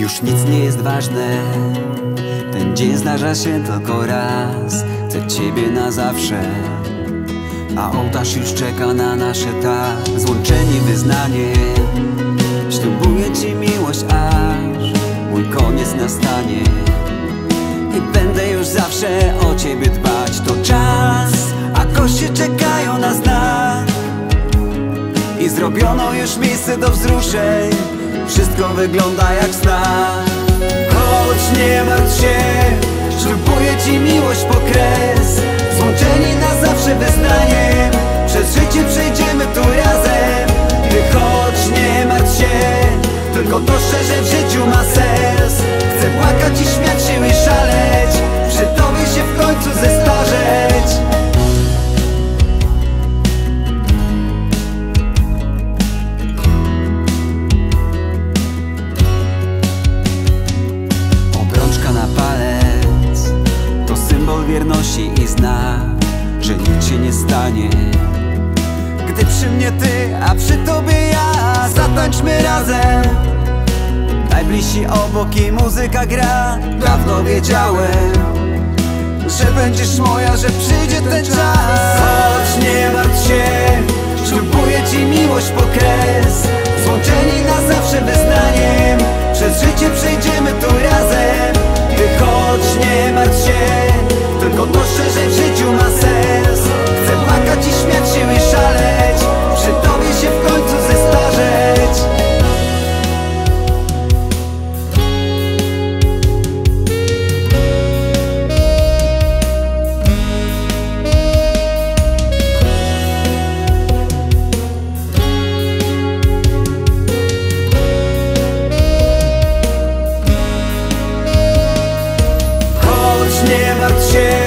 Już nic nie jest ważne. Ten dzień zdarza się tylko raz. Chcę Ciebie na zawsze. A ołtarz już czeka na nasze tak Złączeni wyznaniem Ślubuję Ci miłość aż. Mój koniec nastanie. I będę już zawsze o Ciebie dbać zrobiono już miejsce do wzruszeń. Wszystko wygląda jak sna Choć nie martw się Ślubuję Ci miłość po kres. Złączeni na zawsze wyznaniem. Przez życie przejdziemy tu razem. Ty choć nie martw się Tylko to szczerze w życiu ma sens i znak Że nic się nie stanie. Gdy przy mnie ty, a przy tobie ja Zatańczmy razem. Najbliżsi obok i muzyka gra Dawno wiedziałem Że będziesz moja, że przyjdzie ten czas. Choć nie martw się Ślubuję ci miłość po kres. Złączeni na zawsze wyznaniem Przez życie przejdziemy tu razem. Ty choć nie martw się tylko to szczerze w życiu ma sens nie martw się.